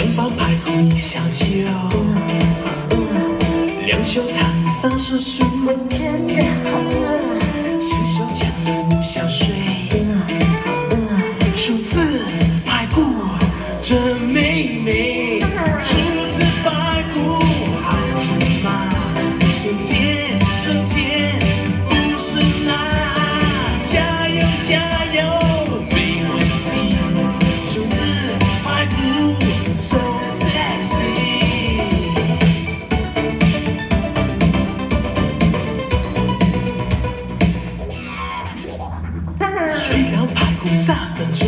两包排骨一小酒，两袖糖三十，我真的好饿，三分钟，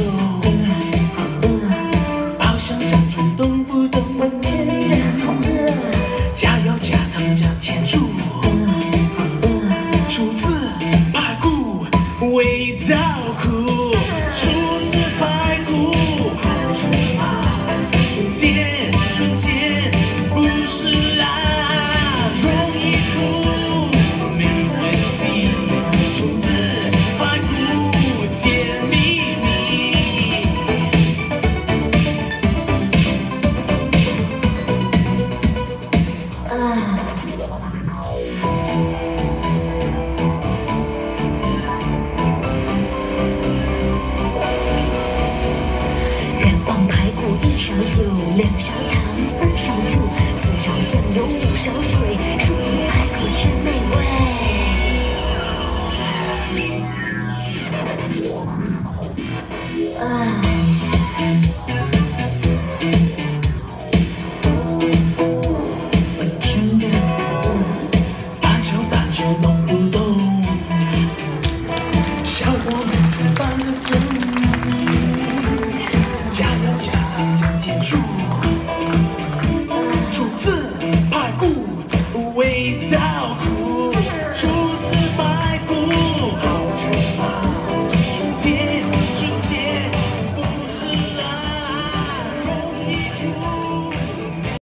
爆香香猪动不动？我真的。好饿，加油加糖加甜醋，数字排骨味道酷，数字排骨好吃吗？纯勺酒，两勺糖三勺醋，四勺酱油五勺水，数字排骨真美味。true.